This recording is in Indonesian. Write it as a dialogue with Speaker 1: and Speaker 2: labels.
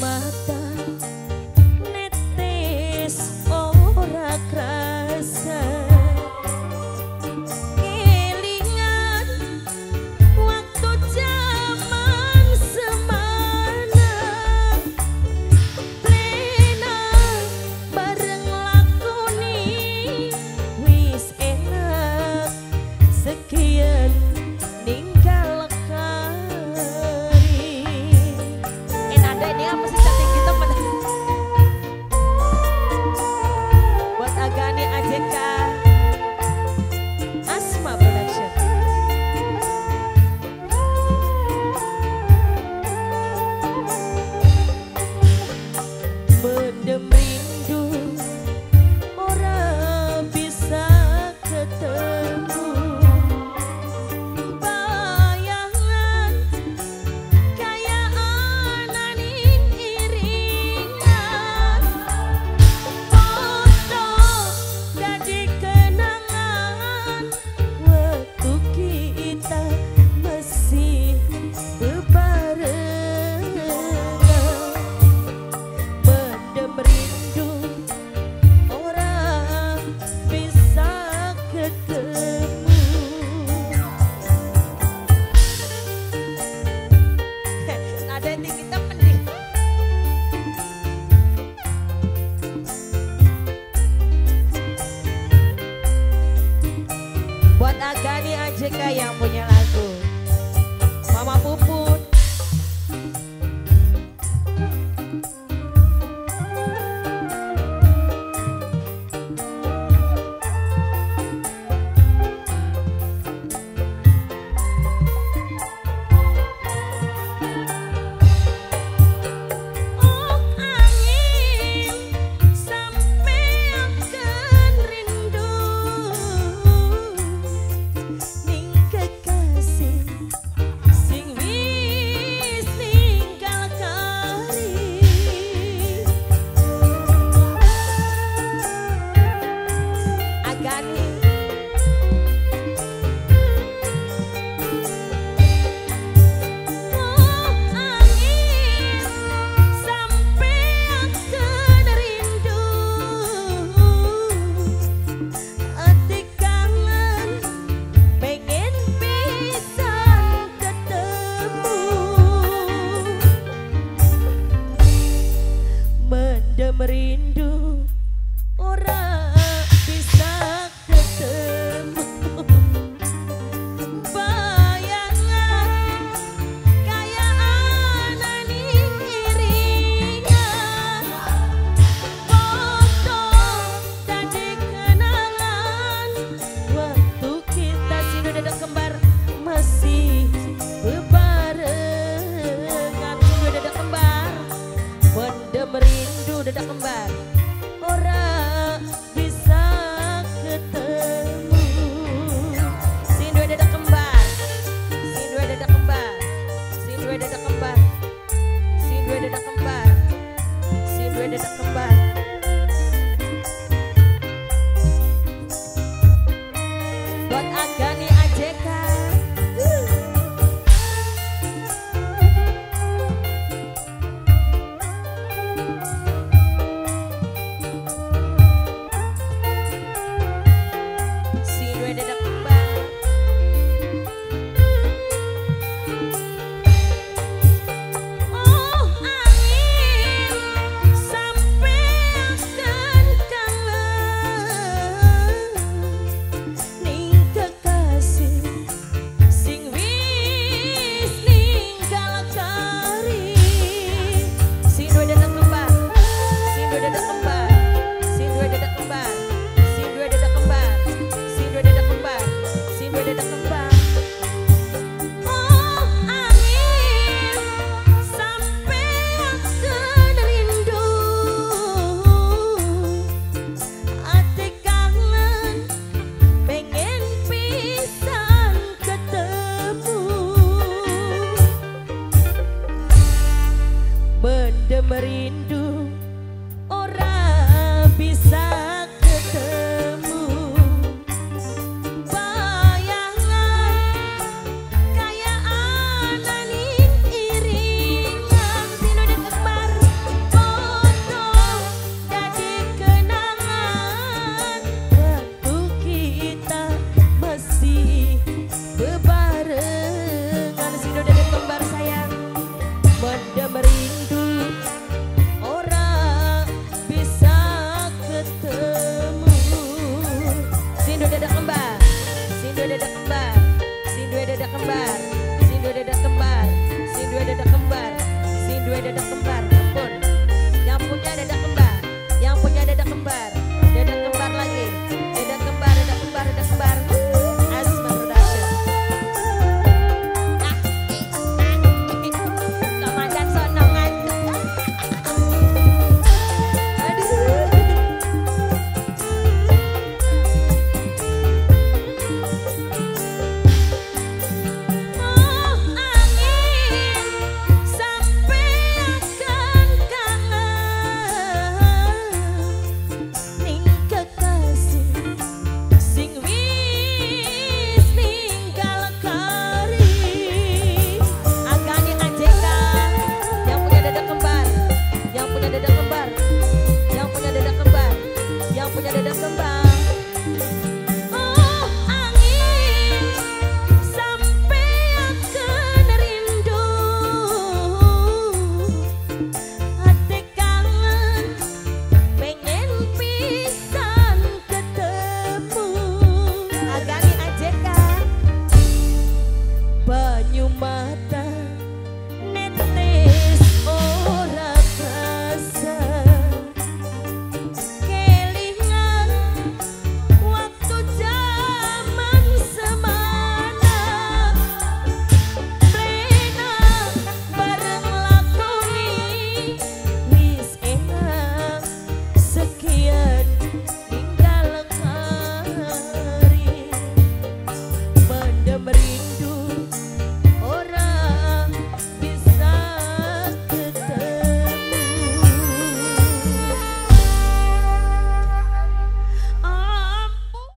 Speaker 1: mata. te. kembar, sing dua dada kembar, sing dua dada kembar, sing dua dada kembar, sing dua dada kembar.